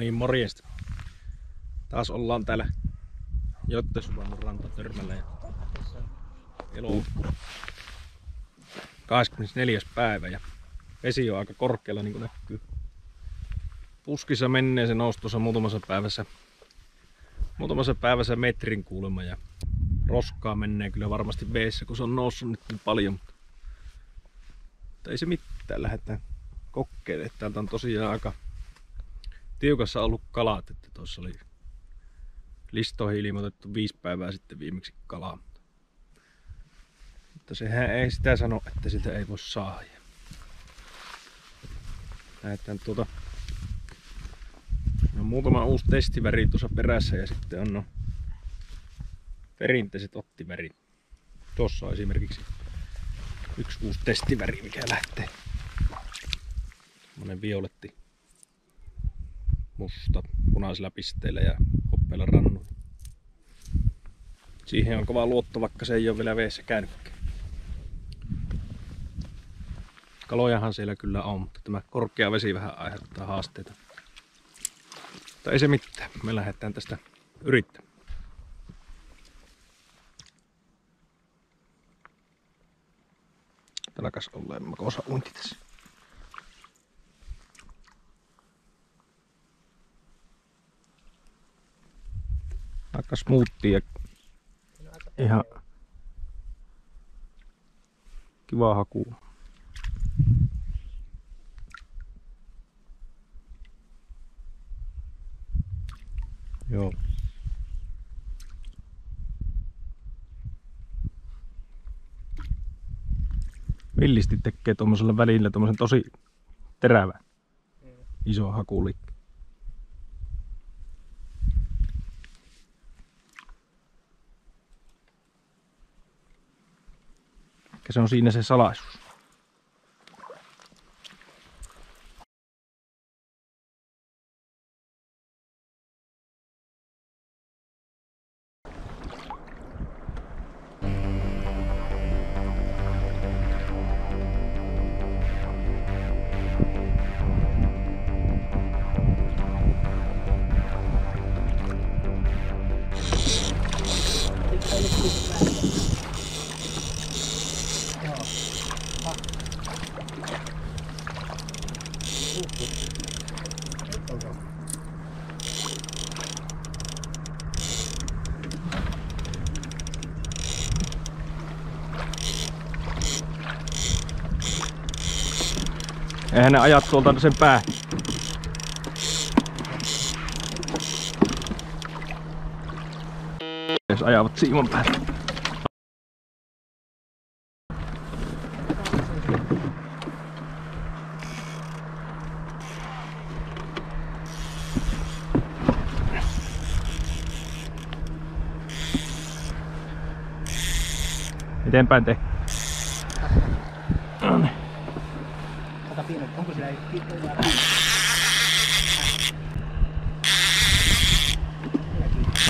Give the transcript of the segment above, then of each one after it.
Niin, morjesta. Taas ollaan täällä Jottesuvannon rantatörmällä ja elokuu 24. päivä ja vesi on aika korkealla niin kuin näkyy. Puskissa menee se nousi tuossa muutamassa päivässä, muutamassa päivässä metrin kuulemma ja roskaa menee kyllä varmasti veessä, kun se on noussut nyt niin paljon. Mutta ei se mitään, lähdetään kokeilemaan. Täältä on tosiaan aika tiukassa ollut kalat, että tuossa oli listoihin ilmoitettu viisi päivää sitten viimeksi kalaa. Mutta sehän ei sitä sano, että sitä ei voi saada. Lähdetään tuota on muutama uusi testiväri tuossa perässä ja sitten on no perinteiset ottivärit. Tuossa on esimerkiksi yksi uusi testiväri, mikä lähtee. Semmonen violetti musta punaisilla pisteillä ja hoppeilla rannu. Siihen on kova luotto, vaikka se ei ole vielä veessä käynytkään. Kalojahan siellä kyllä on, mutta tämä korkea vesi vähän aiheuttaa haasteita. Mutta ei se mitään, me lähdetään tästä yrittämään. Alkas olleen makosa uinti tässä. Aika smoothia ja ihan kiva haku. Joo. villisti tekee tuommoisella välillä tuommoisen tosi terävän iso hakuli. Se on siinä se salaisuus. Eihän ne ajat tuolta sen pää. Jos ajavat Siimon päälle. Eteenpäin te. No niin. onko siellä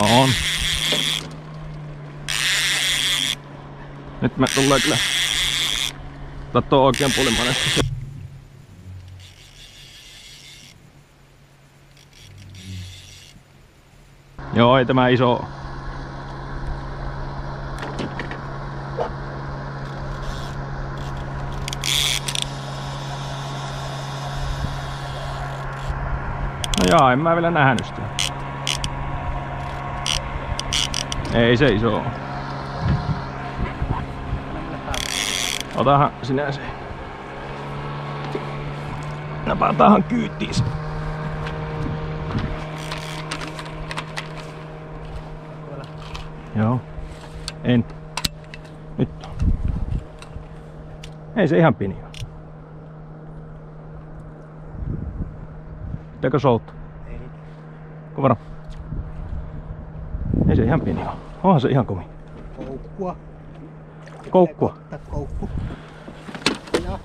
On. Nyt mä tulee kyllä Katso oikein puolimainen. Joo, ei tämä iso Jaa, en mä vielä nähnyt sitä. Ei se iso Otahan sinä se. Napatahan kyytiin. Joo. En. Nyt Ei se ihan pini Pitääkö soutaa? Kovara. Ei se ihan pieni ole. Onhan se ihan komi. Koukkua. Koukkua. Koukku. Ja.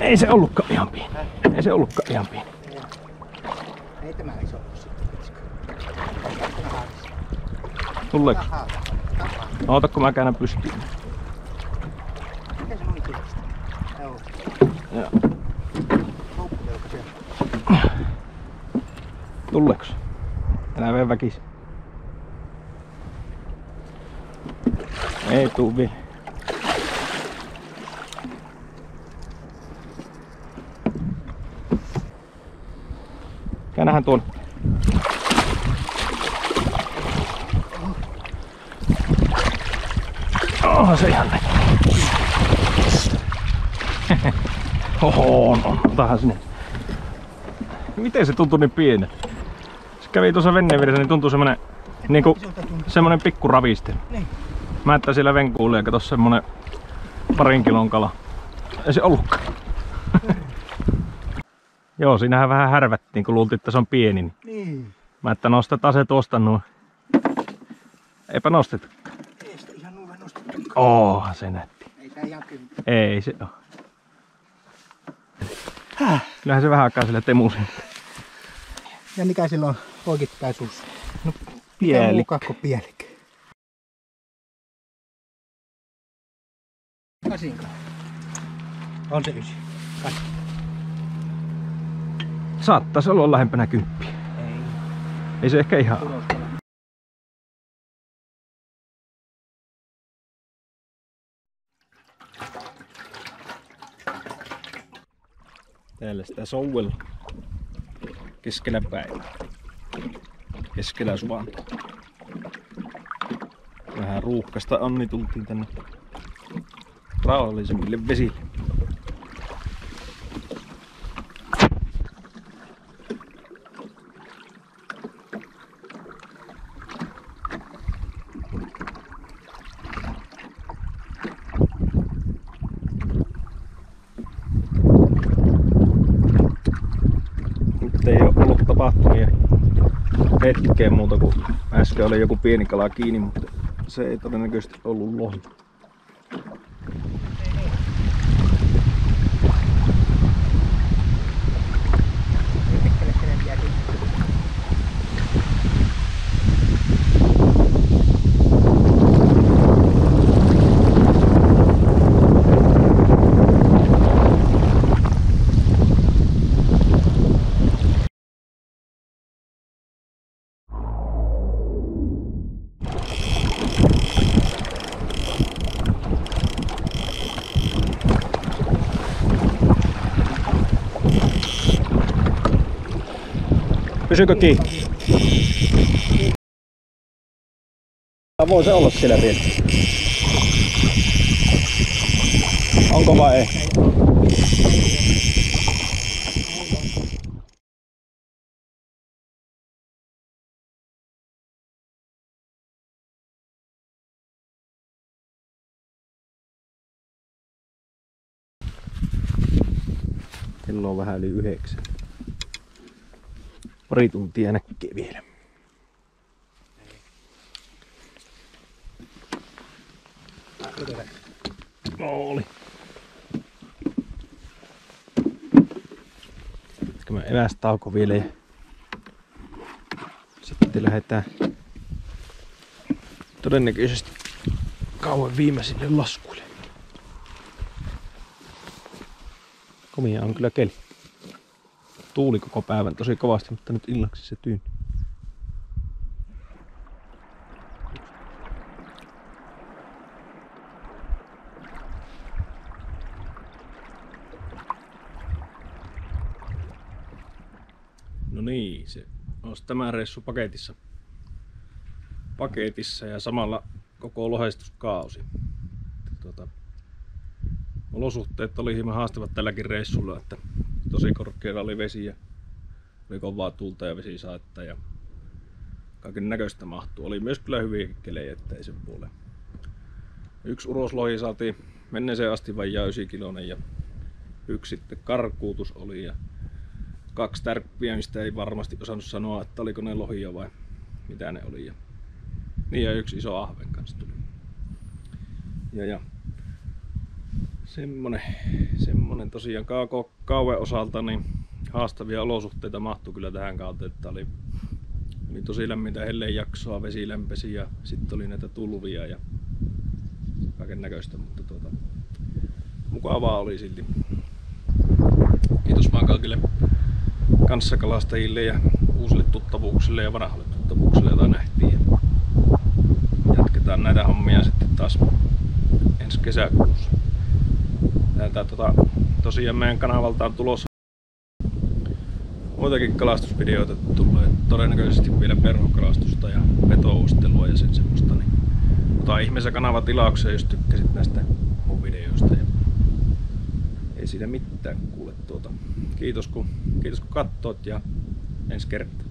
Ei se ollutkaan ihan pieni. Ei se ollutkaan ihan pieni. Ei tämä iso. Tuleeko? Oota kun mä käännän pystyyn. Mikä se oli kielestä? Joo. Joo. Koukku siellä. Tuleeko se? Älä vee väkisi. Ei tuu vielä. Käännähän tuon. Oh, se ihan näin. Oho, no, otahan sinne. Miten se tuntui niin pienen? Kävi tuossa veneen vieressä, niin tuntui semmonen niinku tuntuu. semmonen pikku raviste. Niin. Mä että siellä venkuulle ja kato semmonen parin kilon kala. Ei se ollutkaan. Joo, siinähän vähän härvättiin, kun luultiin, että se on pieni. niin Niin. Mä että nostetaan se tuosta noin. Eipä nosteta. Ei sitä ihan nuuven nostettu. Oo, se näytti. Ei tää ihan kymppi. Ei se oo. Häh. Kyllähän se vähän aikaa sille temusi. Ja mikä sillä on poikittain suussa? Pieli. Mukakko pielik. Kasinka. On se ysi. Kas. Saattaisi olla lähempänä kymppiä. Ei. Ei se ehkä ihan. Tuloskala. Täällä sitä souvella. Keskellä päivää. Keskellä suvantoa. Vähän ruuhkasta on, niin tultiin tänne rauhallisemmille vesille. Ei ole ollut tapahtumia hetkeen muuta kuin äsken oli joku pieni kala kiinni, mutta se ei todennäköisesti ollut lohi. Pysykö kiinni? Voi se olla siellä vielä. Onko vai ei? Kello on vähän yli yhdeksän. Pari tuntia näkee vielä. Oli. Kun me evästauko vielä ja sitten lähdetään todennäköisesti kauan viimeisille laskuille. Komia on kyllä keli. Tuuli koko päivän tosi kovasti, mutta nyt illaksi se tyyni. No niin, se olisi tämä reissu paketissa. Paketissa ja samalla koko lohestuskausi. Tuota, olosuhteet oli hieman haastavat tälläkin reissulla, että tosi korkealla oli vesi ja oli kovaa tuulta ja vesisaetta ja kaiken näköistä mahtuu. Oli myös kyllä hyviä kelejä, ettei sen puoleen. Yksi uroslohi saatiin menneeseen asti vajaa 9 kilonen ja yksi sitten karkuutus oli ja kaksi tärppiä, mistä ei varmasti osannut sanoa, että oliko ne lohia vai mitä ne oli. Ja, niin ja yksi iso ahven kanssa tuli. Ja, ja semmonen, semmonen tosiaan kauan osalta niin haastavia olosuhteita mahtui kyllä tähän kautta, että oli, oli tosi lämmintä helleen jaksoa, vesi lämpesi ja sitten oli näitä tulvia ja kaiken näköistä, mutta tuota, mukavaa oli silti. Kiitos vaan kaikille kanssakalastajille ja uusille tuttavuuksille ja vanhalle tuttavuuksille, jota nähtiin. Ja jatketaan näitä hommia sitten taas ensi kesäkuussa. Täältä tota, tosiaan meidän kanavalta on tulossa muitakin kalastusvideoita tulee todennäköisesti vielä perhokalastusta ja vetoostelua ja sen semmoista. Niin ota ihmeessä kanava tilaukseen, jos tykkäsit näistä mun videoista. Ja ei siinä mitään kuule tuota. Kiitos kun, kiitos kun katsoit ja ensi kertaa.